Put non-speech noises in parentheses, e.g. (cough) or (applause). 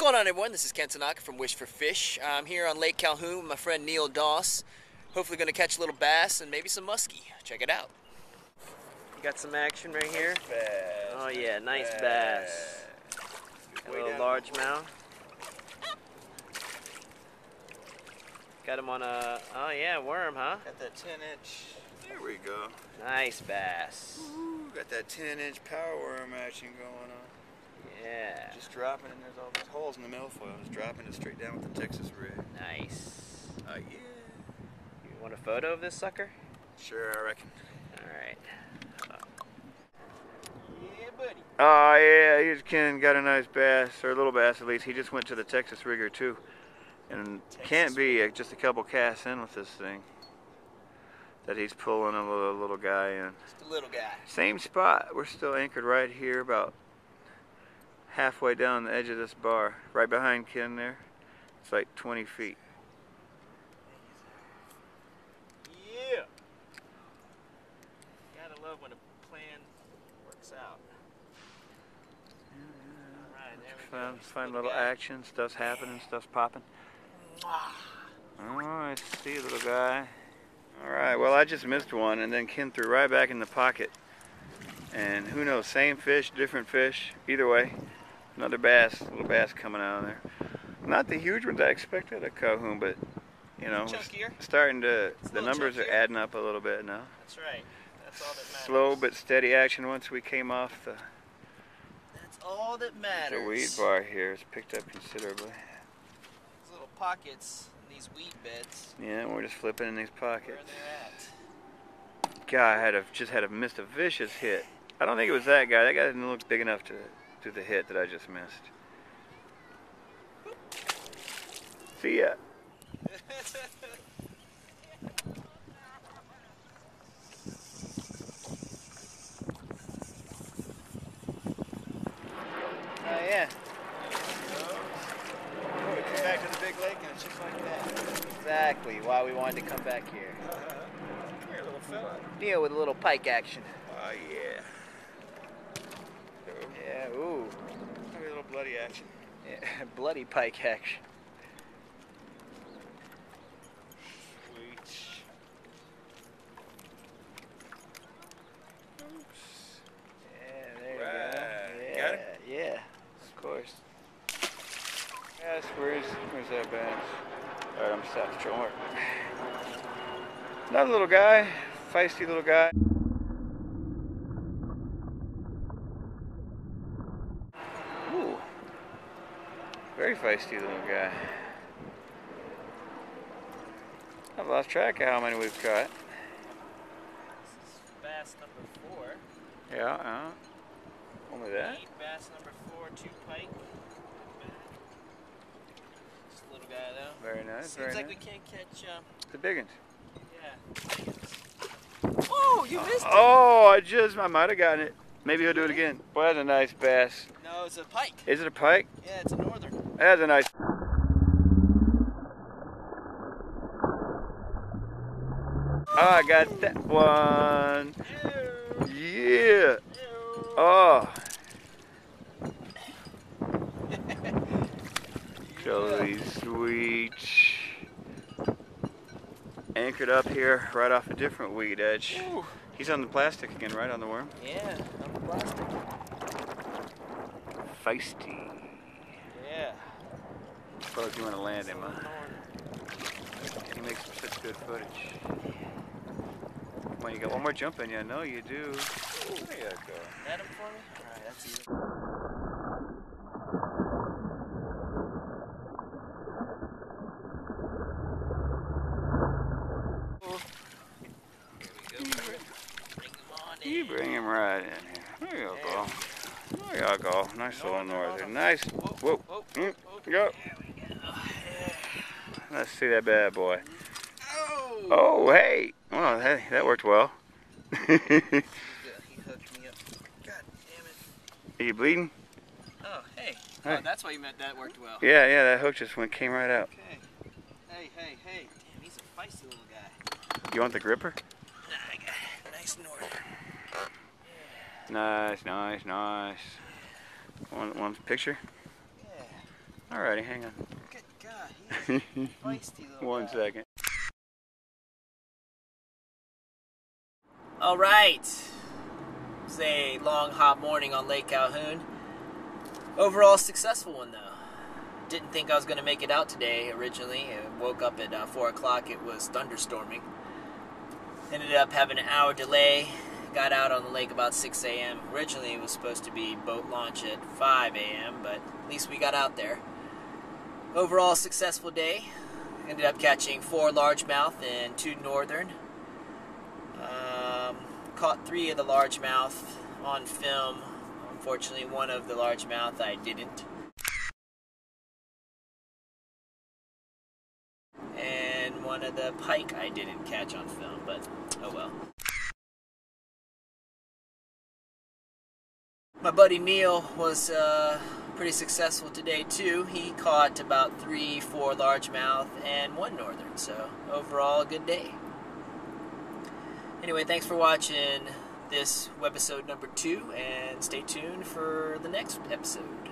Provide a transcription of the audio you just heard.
going on, everyone? This is Ken Tanaka from Wish for Fish. I'm here on Lake Calhoun with my friend Neal Doss. Hopefully, going to catch a little bass and maybe some muskie. Check it out. You got some action right here. Bass. Oh yeah, nice bass. A little largemouth. Got him on a oh yeah worm, huh? Got that 10 inch. There we go. Nice bass. Ooh, got that 10 inch power worm action going on. Yeah. Just dropping, and there's all these holes in the milfoil. Just dropping it straight down with the Texas rig. Nice. Oh yeah. You want a photo of this sucker? Sure, I reckon. All right. Yeah, buddy. Oh yeah, he just Ken got a nice bass, or a little bass at least. He just went to the Texas rigger too, and can't be uh, just a couple casts in with this thing. That he's pulling a little, little guy in. Just a little guy. Same spot. We're still anchored right here, about halfway down the edge of this bar, right behind Ken there. It's like 20 feet. Yeah. Gotta love when a plan works out. Alright, there we Fun, go. fun little guy. action. Stuff's happening. Stuff's popping. All right, see you, little guy. All right, well, I just missed one, and then Ken threw right back in the pocket. And who knows, same fish, different fish. Either way, another bass, little bass coming out of there. Not the huge ones I expected at Calhoun, but you know, Chunkier. starting to. It's The numbers are adding up a little bit now. That's right. That's all that matters. Slow but steady action. Once we came off the, That's all that matters. the weed bar here, it's picked up considerably. These little pockets, in these weed beds, Yeah, we're just flipping in these pockets. where they're at. guy had a, just had a missed a vicious hit. I don't think it was that guy. That guy didn't look big enough to do the hit that I just missed. See ya. Oh yeah. Come back to the big lake and it's just like that. Exactly why we wanted to come back here. Come here, little fella. Deal with a little pike action. Oh yeah. Yeah, ooh. Maybe a little bloody action. Yeah, (laughs) bloody pike action. Sweet. Yeah, there Right. go. Got it? yeah, of course. Yes, where's where's that bass? Alright, I'm south of Tromar. Another little guy, feisty little guy. Ooh. Very feisty little guy. I've lost track of how many we've caught. This is bass number four. Yeah, uh, only that? Eight bass number four, two pike. Just a little guy though. Very nice, Seems very like nice. we can't catch. Uh, The big ones. yeah. Oh, you missed it. Oh, I just, I might have gotten it. Maybe he'll do it again. Boy, that's a nice bass. No, it's a pike. Is it a pike? Yeah, it's a northern. That's a nice. Oh, I got that one. Yeah. Oh. (laughs) Totally sweet. Anchored up here, right off a different weed edge. Ooh. He's on the plastic again, right on the worm. Yeah, on the plastic. Feisty. Suppose you want to land him, huh? He makes such good footage. Come on, you got one more jump in you. I know you do. There you go. Net him for me? Alright, that's easy. Go. Bring him You bring him right in here. There you go. There you go. Nice little northern. Nice. Whoa. Mm, whoa. Go. There we go. Let's see that bad boy. Oh! Oh, hey. Well, hey, that worked well. He got- he hooked me up. God damn it. Are you bleeding? Oh, hey. Hey. Oh, that's why you meant that worked well. Yeah, yeah, that hook just went came right out. Okay. Hey, hey, hey. Damn, he's a feisty little guy. You want the gripper? Nah, I got it. nice northern. Nice, nice, nice. One, one picture? Yeah. Alrighty, hang on. God, he's (laughs) a feisty little One guy. second. All right. It's a long, hot morning on Lake Calhoun. Overall, successful one though. Didn't think I was going to make it out today originally. I woke up at uh, 4 o'clock, it was thunderstorming. Ended up having an hour delay. Got out on the lake about 6 a.m. Originally, it was supposed to be boat launch at 5 a.m., but at least we got out there. Overall, successful day. Ended up catching four largemouth and two northern. Um, caught three of the largemouth on film. Unfortunately, one of the largemouth I didn't. And one of the pike I didn't catch on film, but oh well. My buddy Neal was uh, pretty successful today too. He caught about three, four largemouth, and one northern. So overall, a good day. Anyway, thanks for watching this webisode number two, and stay tuned for the next episode.